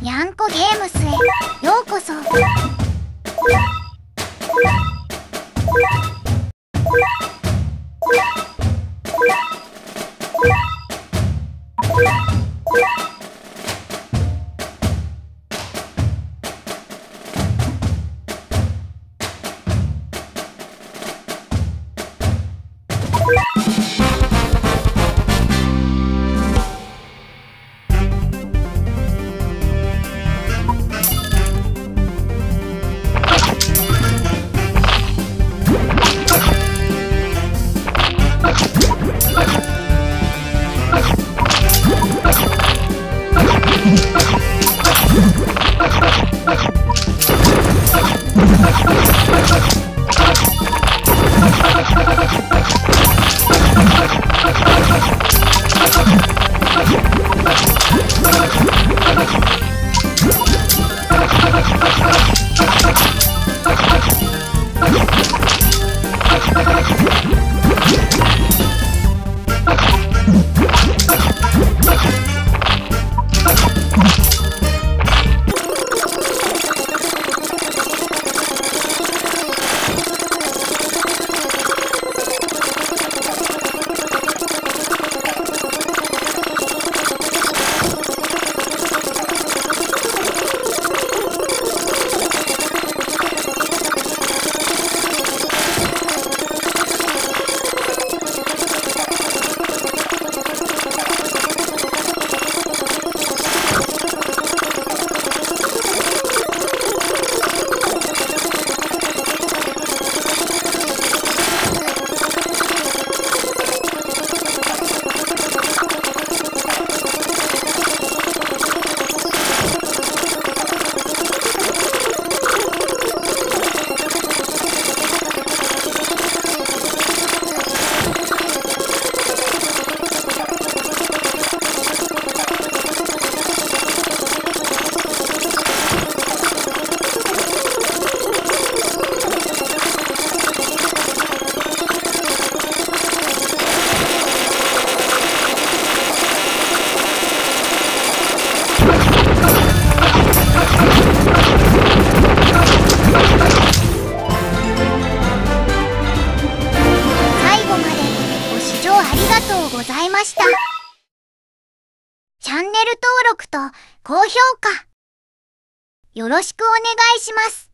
にゃんこゲームスへようこそ。ありがとうございました。チャンネル登録と高評価。よろしくお願いします。